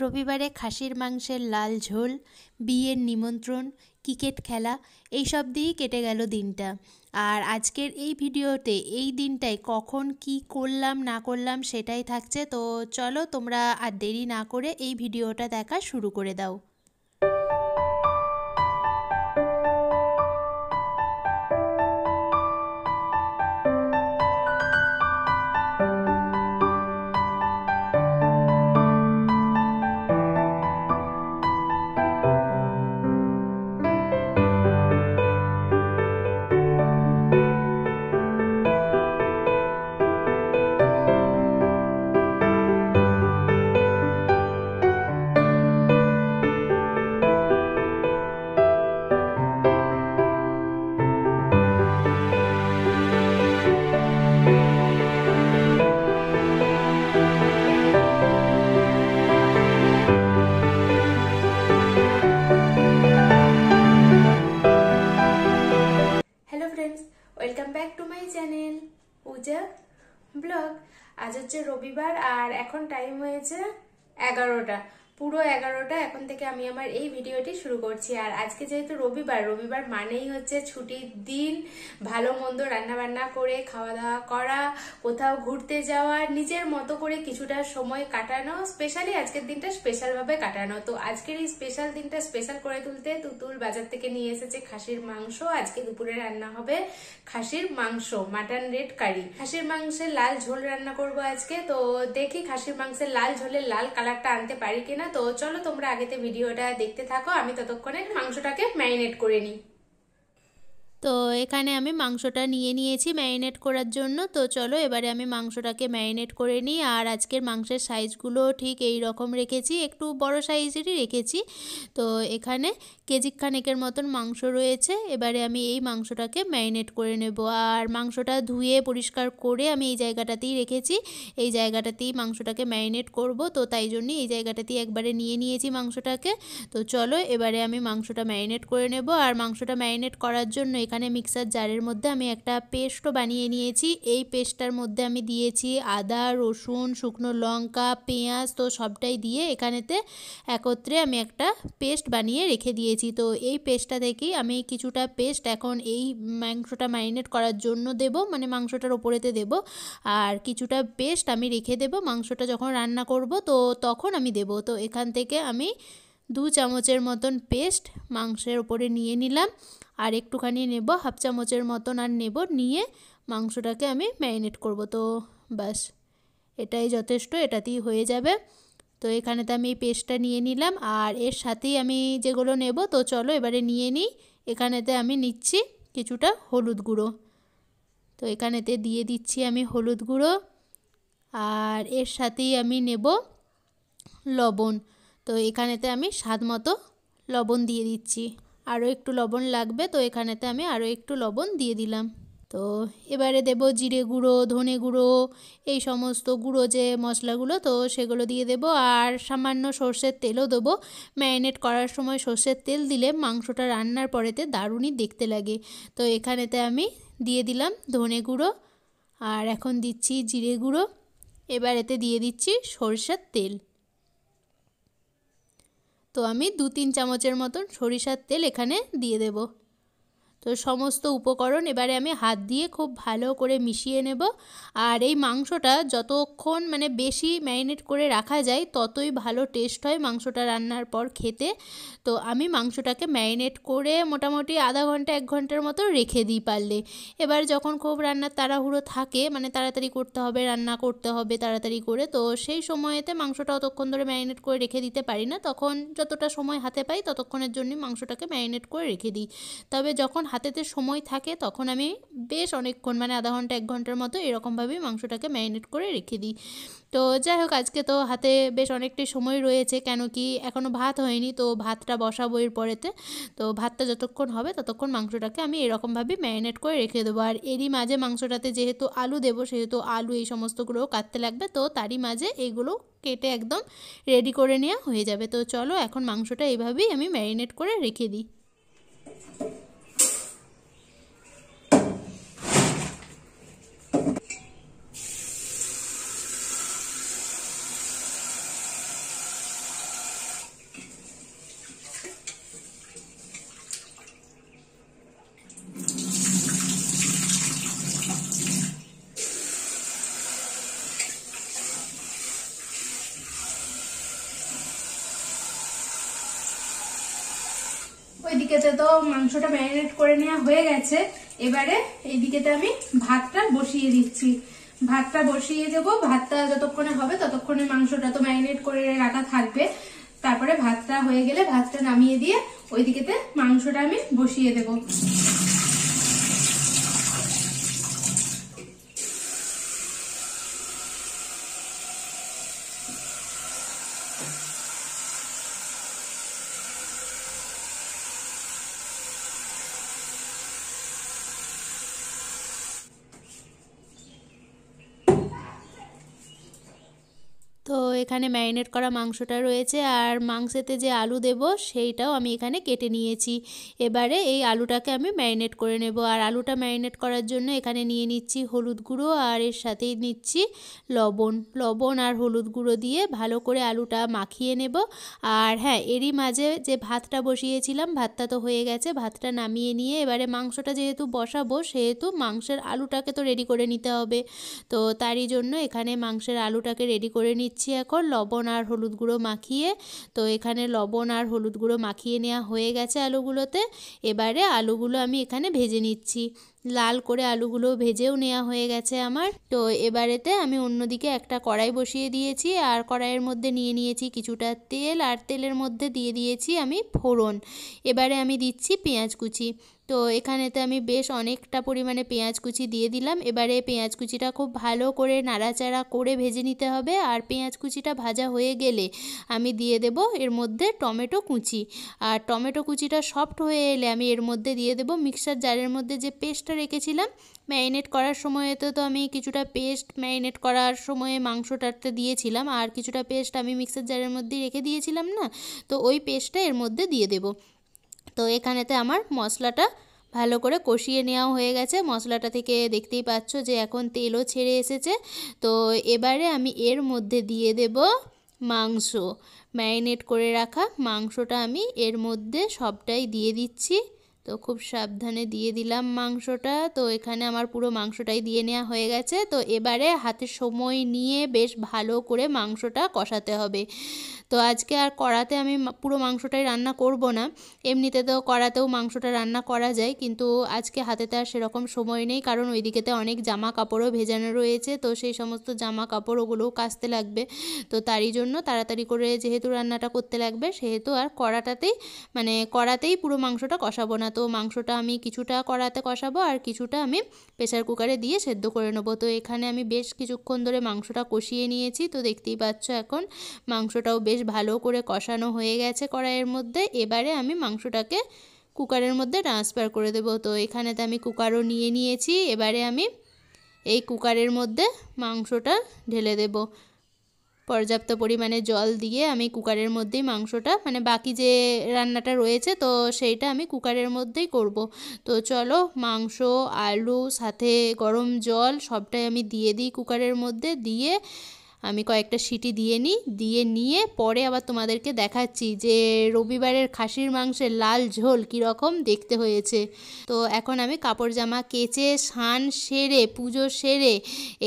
রবিবারে খাসির মাংসের লাল ঝোল, বিয়ের নিমন্ত্রণ, ক্রিকেট খেলা এইসব দিয়েই কেটে গেল দিনটা। আর আজকের এই ভিডিওতে এই দিনটায় কখন কি করলাম, না করলাম সেটাই থাকছে। তো চলো তোমরা আর দেরি না করে এই ভিডিওটা দেখা শুরু করে দাও। হয়েছে এগারোটা। পুরো এগারোটা, এখন থেকে আমি আমার এই ভিডিওটি শুরু করছি। আর আজকে যেহেতু রবিবার রবিবার মানেই হচ্ছে ছুটির দিন। ভালো মন্দ রান্নাবান্না করে খাওয়া দাওয়া করা, কোথাও ঘুরতে যাওয়া, নিজের মতো করে কিছুটা সময় কাটানো স্পেশালি আজকের দিনটা স্পেশালভাবে কাটানো। তো আজকের এই স্পেশাল দিনটা স্পেশাল করে তুলতে তুতুল বাজার থেকে নিয়ে এসেছে খাসির মাংস। আজকে দুপুরে রান্না হবে খাসির মাংস মাটন রেড কারি খাসির মাংসের লাল ঝোল রান্না করব আজকে। তো দেখি খাসির মাংসের লাল ঝোলের লাল কালারটা আনতে পারি কিনা। তো চলো তোমরা আগেতে ভিডিওটা দেখতে থাকো আমি ততক্ষণে মাংসটাকে ম্যারিনেট করে নিই। তো এখানে আমি মাংসটা নিয়ে নিয়েছি ম্যারিনেট করার জন্য। তো চলো এবারে আমি মাংসটাকে ম্যারিনেট করে নিই। আর আজকের মাংসের সাইজগুলো ঠিক এই রকম রেখেছি। একটু বড় সাইজেরই রেখেছি। তো এখানে কেজি খানেকের মতন মাংস রয়েছে। এবারে আমি এই মাংসটাকে ম্যারিনেট করে নেব। আর মাংসটা ধুয়ে পরিষ্কার করে আমি এই জায়গাটাতেই রেখেছি। এই জায়গাটাতেই মাংসটাকে ম্যারিনেট করব। তো তাই জন্যই এই জায়গাটাতেই একবারে নিয়ে নিয়েছি মাংসটাকে। তো চলো এবারে আমি মাংসটা ম্যারিনেট করে নেব। আর মাংসটা ম্যারিনেট করার জন্য এখানে মিক্সার জারের মধ্যে আমি একটা পেস্টও বানিয়ে নিয়েছি। এই পেস্টটার মধ্যে আমি দিয়েছি আদা, রসুন, শুকনো লঙ্কা, পেঁয়াজ, তো সবটাই দিয়ে এখানেতে একত্রে আমি একটা পেস্ট বানিয়ে রেখে দিয়েছি। তো এই পেস্টটা থেকেই আমি কিছুটা পেস্ট এখন এই মাংসটা ম্যারিনেট করার জন্য দেব মানে মাংসটার ওপরেতে দেব। আর কিছুটা পেস্ট আমি রেখে দেব মাংসটা যখন রান্না করব, তো তখন আমি দেব। তো এখান থেকে আমি দু চামচের মতন পেস্ট মাংসের ওপরে নিয়ে নিলাম। আর একটুখানি নেব, হাফ চামচের মতন আর নেব, নিয়ে মাংসটাকে আমি ম্যারিনেট করব। তো বাস এটাই যথেষ্ট, এটাতেই হয়ে যাবে। তো এখানেতে আমি এই পেস্টটা নিয়ে নিলাম আর এর সাথেই আমি যেগুলো নেব, তো চলো এবারে নিয়ে নিই। এখানেতে আমি নিচ্ছি কিছুটা হলুদ গুঁড়ো। তো এখানেতে দিয়ে দিচ্ছি আমি হলুদ গুঁড়ো আর এর সাথেই আমি নেব লবণ। তো এখানেতে আমি স্বাদ মতো লবণ দিয়ে দিচ্ছি। আরও একটু লবণ লাগবে, তো এখানেতে আমি আরও একটু লবণ দিয়ে দিলাম। তো এবারে দেব জিরে গুঁড়ো, ধনে গুঁড়ো, এই সমস্ত গুঁড়ো যে মশলাগুলো, তো সেগুলো দিয়ে দেব। আর সামান্য সর্ষের তেলও দেবো। ম্যারিনেট করার সময় সর্ষের তেল দিলে মাংসটা রান্নার পরেতে দারুণই দেখতে লাগে। তো এখানেতে আমি দিয়ে দিলাম ধনে গুঁড়ো। আর এখন দিচ্ছি জিরে গুঁড়ো। এবার এতে দিয়ে দিচ্ছি সরষের তেল। তো আমি দু তিন চামচের মতন সরিষার তেল এখানে দিয়ে দেব। তো সমস্ত উপকরণ এবারে আমি হাত দিয়ে খুব ভালো করে মিশিয়ে নেব। আর এই মাংসটা যতক্ষণ মানে বেশি ম্যারিনেট করে রাখা যায়, ততই ভালো টেস্ট হয় মাংসটা রান্নার পর খেতে। তো আমি মাংসটাকে ম্যারিনেট করে মোটামুটি আধা ঘণ্টা, এক ঘণ্টার মতো রেখে দিই পারলে। এবার যখন খুব রান্নার তাড়াহুড়ো থাকে মানে তাড়াতাড়ি করতে হবে, রান্না করতে হবে তাড়াতাড়ি করে, তো সেই সময়েতে মাংসটা অতক্ষণ ধরে ম্যারিনেট করে রেখে দিতে পারি না। তখন যতটা সময় হাতে পাই, ততক্ষণের জন্যই মাংসটাকে ম্যারিনেট করে রেখে দিই। তবে যখন হাতেতে সময় থাকে, তখন আমি বেশ অনেকক্ষণ মানে আধা ঘণ্টা, এক ঘণ্টার মতো এরকমভাবেই মাংসটাকে ম্যারিনেট করে রেখে দিই। তো যাই হোক, আজকে তো হাতে বেশ অনেকটাই সময় রয়েছে, কেন কি এখনও ভাত হয়নি, তো ভাতটা বসাবো এর পরেতে। তো ভাতটা যতক্ষণ হবে, ততক্ষণ মাংসটাকে আমি এরকমভাবেই ম্যারিনেট করে রেখে দেবো। আর এরই মাঝে মাংসটাতে যেহেতু আলু দেবো, সেহেতু আলু এই সমস্তগুলোও কাটতে লাগবে, তো তারই মাঝে এইগুলো কেটে একদম রেডি করে নেওয়া হয়ে যাবে। তো চলো, এখন মাংসটা এইভাবেই আমি ম্যারিনেট করে রেখে দিই। ওইদিকেতে তো মাংসটা ম্যারিনেট করে নেওয়া হয়ে গেছে, এবারে এইদিকেতে আমি ভাতটা বসিয়ে দিচ্ছি। ভাতটা বসিয়ে দেব, ভাতটা যতক্ষণে হবে ততক্ষণে মাংসটা তো ম্যারিনেট করে রাখা থাকবে। তারপরে ভাতটা হয়ে গেলে ভাতটা নামিয়ে দিয়ে ওইদিকেতে মাংসটা আমি বসিয়ে দেবো তো এখানে ম্যারিনেট করা মাংসটা রয়েছে আর মাংসেতে যে আলু দেব সেইটাও আমি এখানে কেটে নিয়েছি। এবারে এই আলুটাকে আমি ম্যারিনেট করে নেব আর আলুটা ম্যারিনেট করার জন্য এখানে নিয়ে নিচ্ছি হলুদ গুঁড়ো আর এর সাথেই নিচ্ছি লবণ। লবণ আর হলুদ গুঁড়ো দিয়ে ভালো করে আলুটা মাখিয়ে নেব। আর হ্যাঁ এরই মাঝে যে ভাতটা বসিয়েছিলাম, ভাতটা তো হয়ে গেছে, ভাতটা নামিয়ে নিয়ে এবারে মাংসটা যেহেতু বসাবো, সেহেতু মাংসের আলুটাকে তো রেডি করে নিতে হবে। তো তারই জন্য এখানে মাংসের আলুটাকে রেডি করে নিচ্ছি এখন। লবণ আর হলুদ গুঁড়ো মাখিয়ে, তো এখানে লবণ আর হলুদ গুঁড়ো মাখিয়ে নেওয়া হয়ে গেছে আলুগুলোতে। এবারে আলুগুলো আমি এখানে ভেজে নিচ্ছি। লাল করে আলুগুলো ভেজেও নেওয়া হয়ে গেছে আমার। তো এবারেতে আমি অন্যদিকে একটা কড়াই বসিয়ে দিয়েছি, আর কড়াইয়ের মধ্যে নিয়ে নিয়েছি কিছুটা তেল, আর তেলের মধ্যে দিয়ে দিয়েছি আমি ফোড়ন। এবারে আমি দিচ্ছি পেঁয়াজ কুচি। তো এখানেতে আমি বেশ অনেকটা পরিমাণে পেঁয়াজ কুচি দিয়ে দিলাম। এবারে পেঁয়াজ কুচিটা খুব ভালো করে নাড়াচাড়া করে ভেজে নিতে হবে। আর পেঁয়াজ কুচিটা ভাজা হয়ে গেলে আমি দিয়ে দেব এর মধ্যে টমেটো কুচি। আর টমেটো কুচিটা সফট হয়ে এলে আমি এর মধ্যে দিয়ে দেব মিক্সার জারের মধ্যে যে পেস্টটা রেখেছিলাম, ম্যারিনেট করার সময়তে তো আমি কিছুটা পেস্ট ম্যারিনেট করার সময়ে মাংসটাতে দিয়েছিলাম। আর কিছুটা পেস্ট আমি মিক্সার জারের মধ্যেই রেখে দিয়েছিলাম না? তো ওই পেস্টটা এর মধ্যে দিয়ে দেব। তো এখানেতে আমার মশলাটা ভালো করে কষিয়ে নেওয়া হয়ে গেছে। মশলাটা থেকে দেখতেই পাচ্ছ যে এখন তেলও ছেড়ে এসেছে। তো এবারে আমি এর মধ্যে দিয়ে দেব মাংস। ম্যারিনেট করে রাখা মাংসটা আমি এর মধ্যে সবটাই দিয়ে দিচ্ছি। তো খুব সাবধানে দিয়ে দিলাম মাংসটা। তো এখানে আমার পুরো মাংসটাই দিয়ে নেওয়া হয়ে গেছে। তো এবারে হাতে সময় নিয়ে বেশ ভালো করে মাংসটা কষাতে হবে। তো আজকে আর কড়াতে আমি পুরো মাংসটাই রান্না করব না। এমনিতে তো কড়াতেও মাংসটা রান্না করা যায়, কিন্তু আজকে হাতেতে আর সেরকম সময় নেই, কারণ ওইদিকেতে অনেক জামা কাপড়ও ভেজানো রয়েছে। তো সেই সমস্ত জামা কাপড় ওগুলোও কাচতে লাগবে। তো তারই জন্য তাড়াতাড়ি করে যেহেতু রান্নাটা করতে লাগবে, সেহেতু আর কড়াটাতেই মানে কড়াতেই পুরো মাংসটা কষাবো না। তো মাংসটা আমি কিছুটা কড়াতে কষাবো আর কিছুটা আমি প্রেশার কুকারে দিয়ে সেদ্ধ করে নেব। তো এখানে আমি বেশ কিছুক্ষণ ধরে মাংসটা কষিয়ে নিয়েছি। তো দেখতেই পাচ্ছ এখন মাংসটাও বেশ ভালো করে কষানো হয়ে গেছে কড়াইয়ের মধ্যে। এবারে আমি মাংসটাকে কুকারের মধ্যে ট্রান্সফার করে দেবো। তো এখানেতে আমি কুকারও নিয়ে নিয়েছি। এবারে আমি এই কুকারের মধ্যে মাংসটা ঢেলে দেবো। পর্যাপ্ত পরিমাণে জল দিয়ে আমি কুকারের মধ্যেই মাংসটা মানে বাকি যে রান্নাটা রয়েছে, তো সেইটা আমি কুকারের মধ্যেই করব। তো চলো মাংস, আলু, সাথে গরম জল সবটাই আমি দিয়ে দিই কুকারের মধ্যে, দিয়ে আমি কয়েকটা সিটি দিয়ে নিই, দিয়ে নিয়ে পরে আবার তোমাদেরকে দেখাচ্ছি যে রবিবারের খাসির মাংসের লাল ঝোল কীরকম দেখতে হয়েছে। তো এখন আমি কাপড় জামা কেচে সান সেরে, পুজো সেরে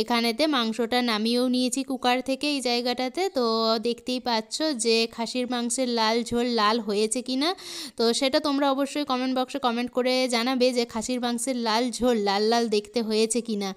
এখানেতে মাংসটা নামিয়েও নিয়েছি কুকার থেকে এই জায়গাটাতে। তো দেখতেই পাচ্ছ যে খাসির মাংসের লাল ঝোল লাল হয়েছে কি না তো সেটা তোমরা অবশ্যই কমেন্ট বক্সে কমেন্ট করে জানাবে যে খাসির মাংসের লাল ঝোল লাল লাল দেখতে হয়েছে কি না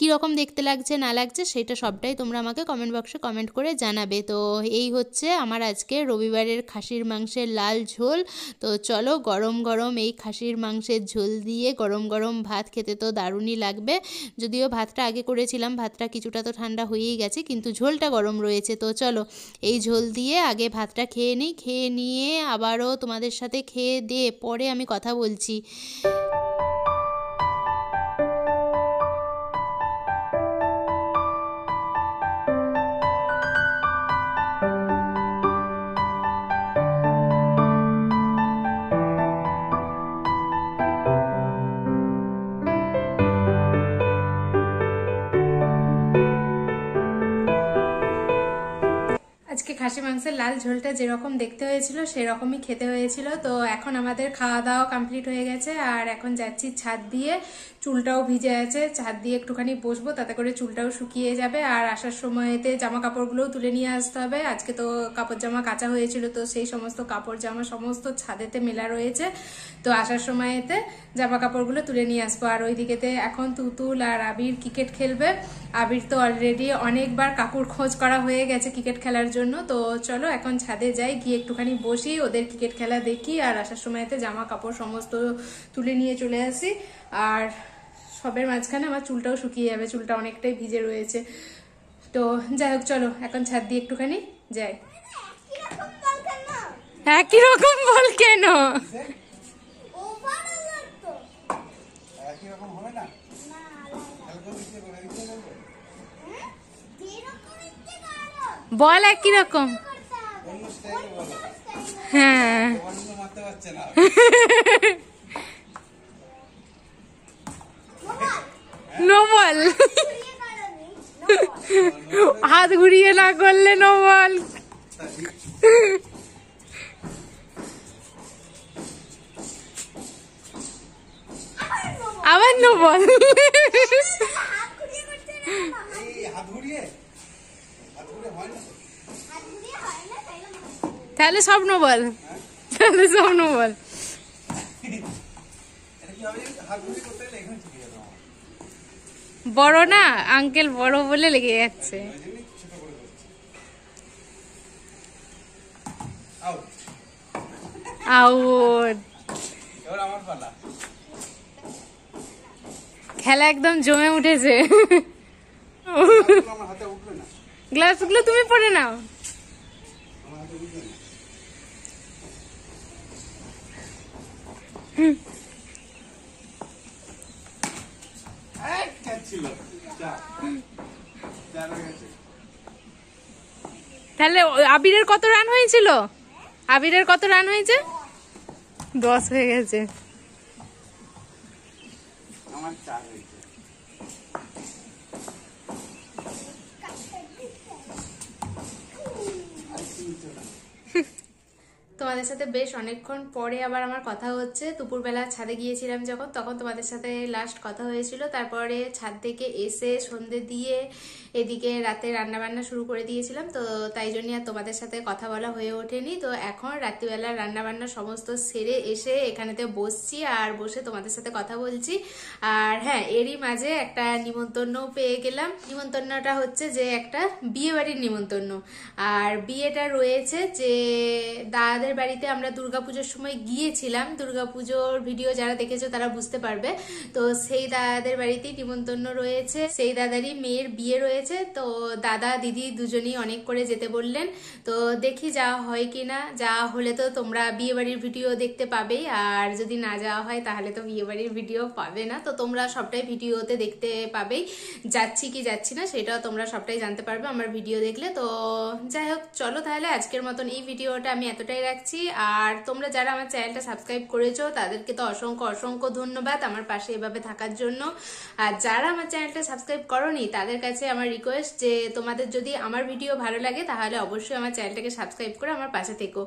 কীরকম দেখতে লাগছে, না লাগছে, সেটা সবটাই তোমরা আমাকে কমেন্ট বক্সে কমেন্ট করে জানাবে। তো এই হচ্ছে আমার আজকে রবিবারের খাসির মাংসের লাল ঝোল। তো চলো গরম গরম এই খাসির মাংসের ঝোল দিয়ে গরম গরম ভাত খেতে তো দারুণই লাগবে। যদিও ভাতটা আগে করেছিলাম, ভাতটা কিছুটা তো ঠান্ডা হয়েই গেছে, কিন্তু ঝোলটা গরম রয়েছে। তো চলো এই ঝোল দিয়ে আগে ভাতটা খেয়ে নিই, খেয়ে নিয়ে আবারও তোমাদের সাথে খেয়ে দিয়ে পরে আমি কথা বলছি। খাসি মাংসের লাল ঝোলটা যেরকম দেখতে হয়েছিল, সেরকমই খেতে হয়েছিল। তো এখন আমাদের খাওয়া দাওয়া কমপ্লিট হয়ে গেছে, আর এখন যাচ্ছি ছাদ দিয়ে। চুলটাও ভিজে আছে, ছাদ দিয়ে একটুখানি বসবো, তাতে করে চুলটাও শুকিয়ে যাবে। আর আসার সময়তে জামা কাপড়গুলোও তুলে নিয়ে আসতে হবে। আজকে তো কাপড় জামা কাঁচা হয়েছিল, তো সেই সমস্ত কাপড় জামা সমস্ত ছাদেতে মেলা রয়েছে। তো আসার সময়তে জামা কাপড়গুলো তুলে নিয়ে আসব। আর ওইদিকেতে এখন তুতুল আর আবির ক্রিকেট খেলবে। আবির তো অলরেডি অনেকবার কাকুর খোঁজ করা হয়ে গেছে ক্রিকেট খেলার জন্য। তো চলো এখন ছাদে যাই গিয়ে একটুখানি বসি ওদের ক্রিকেট খেলা দেখি আর আসার সময়তে জামা কাপড় সমস্ত তুলে নিয়ে চলে আসি। আর সবের মাঝখানে আমার চুলটাও শুকিয়ে যাবে চুলটা অনেকটাই ভিজে রয়েছে। তো যাই হোক চলো এখন ছাদ দিয়ে একটুখানি যাই। একই রকম বল কেন? একই রকম হবে না হালকা দিতে করে দিতে বলব বল একই রকম। হ্যাঁ। অন্য মারতে পারছে না নো বল হাত ঘুরিয়ে না করলে নো বল আবার নো বল এই হাত ঘুরিয়ে হাত ঘুরিয়ে হয় না তো? তাহলে সব নো বল তাহলে সব নো বল এটা কি হবে জানিস? হাত ঘুরিয়ে করতে গেলে এখানে চলে যাবে আমার বড় না আঙ্কেল বড় বলে লেগে যাচ্ছে। আউট খেলা একদম জমে উঠেছে। গ্লাভসগুলো তুমি পরে নাও আমার হাতে উঠবে না এই, catch ছিল। চার। চার হয়ে গেছে। তাহলে আবিরের কত রান হয়েছিল? আবিরের কত রান হয়েছে? দশ হয়ে গেছে। আমার চার হয়েছে আর তিনটে না। তোমাদের সাথে বেশ অনেকক্ষণ পরে আবার আমার কথা হচ্ছে। দুপুরবেলা ছাদে গিয়েছিলাম যখন, তখন তোমাদের সাথে লাস্ট কথা হয়েছিল। তারপরে ছাদ থেকে এসে সন্ধে দিয়ে এদিকে রাতে রান্না বান্না শুরু করে দিয়েছিলাম, তো তাই জন্য আর তোমাদের সাথে কথা বলা হয়ে ওঠেনি। তো এখন রাত্রিবেলা রান্না বান্না সমস্ত সেরে এসে এখানেতে বসছি আর বসে তোমাদের সাথে কথা বলছি। আর হ্যাঁ এরই মাঝে একটা নিমন্ত্রণও পেয়ে গেলাম। নিমন্ত্রণটা হচ্ছে যে একটা বিয়ে বাড়ির নিমন্ত্রণ। আর বিয়েটা রয়েছে যে দাদাদের বাড়িতে আমরা দুর্গাপুজোর সময় গিয়েছিলাম। দুর্গাপুজোর ভিডিও যারা দেখেছ তারা বুঝতে পারবে। তো সেই দাদাদের বাড়িতেই নিমন্ত্রণ রয়েছে। সেই দাদারই মেয়ের বিয়ে রয়েছে। তো দাদা, দিদি দুজনেই অনেক করে যেতে বললেন। তো দেখি যাওয়া হয় কিনা যাওয়া হলে তো তোমরা বিয়ে বাড়ির ভিডিও দেখতে পাবেই। আর যদি না যাওয়া হয়, তাহলে তো বিয়েবাড়ির ভিডিও পাবে না। তো তোমরা সবটাই ভিডিওতে দেখতে পাবেই। যাচ্ছি কি যাচ্ছি না, সেটাও তোমরা সবটাই জানতে পারবে আমার ভিডিও দেখলে। তো যাই হোক, চলো তাহলে আজকের মতন এই ভিডিওটা আমি এতটাই রাখছি। আর তোমরা যারা আমার চ্যানেলটা সাবস্ক্রাইব করেছ, তাদেরকে তো অসংখ্য অসংখ্য ধন্যবাদ আমার পাশে এভাবে থাকার জন্য। আর যারা আমার চ্যানেলটা সাবস্ক্রাইব করনি, তাদের কাছে আমার রিকোয়েস্ট যে তোমাদের যদি আমার ভিডিও ভালো লাগে, তাহলে অবশ্যই আমার চ্যানেলটাকে সাবস্ক্রাইব করে আমার পাশে থেকো।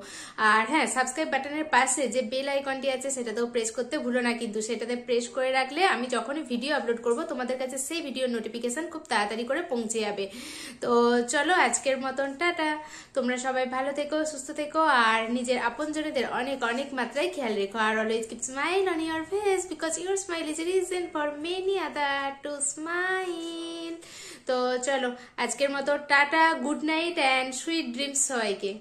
আর হ্যাঁ সাবস্ক্রাইব বাটনের পাশে যে বেল আইকনটি আছে, সেটাতেও প্রেস করতে ভুলো না কিন্তু। সেটাতে প্রেস করে রাখলে আমি যখনই ভিডিও আপলোড করব, তোমাদের কাছে সেই ভিডিওর নোটিফিকেশান খুব তাড়াতাড়ি করে পৌঁছে যাবে। তো চলো আজকের মতন, টাটা। তোমরা সবাই ভালো থেকো, সুস্থ থেকো, আর নিজের আপনজনেদের অনেক অনেক মাত্রায় খেয়াল রেখো। আর always keep smile on your face because your smile is reason for many other to smile তো চলো আজকের মতো tata good night and sweet dreams সবাইকে।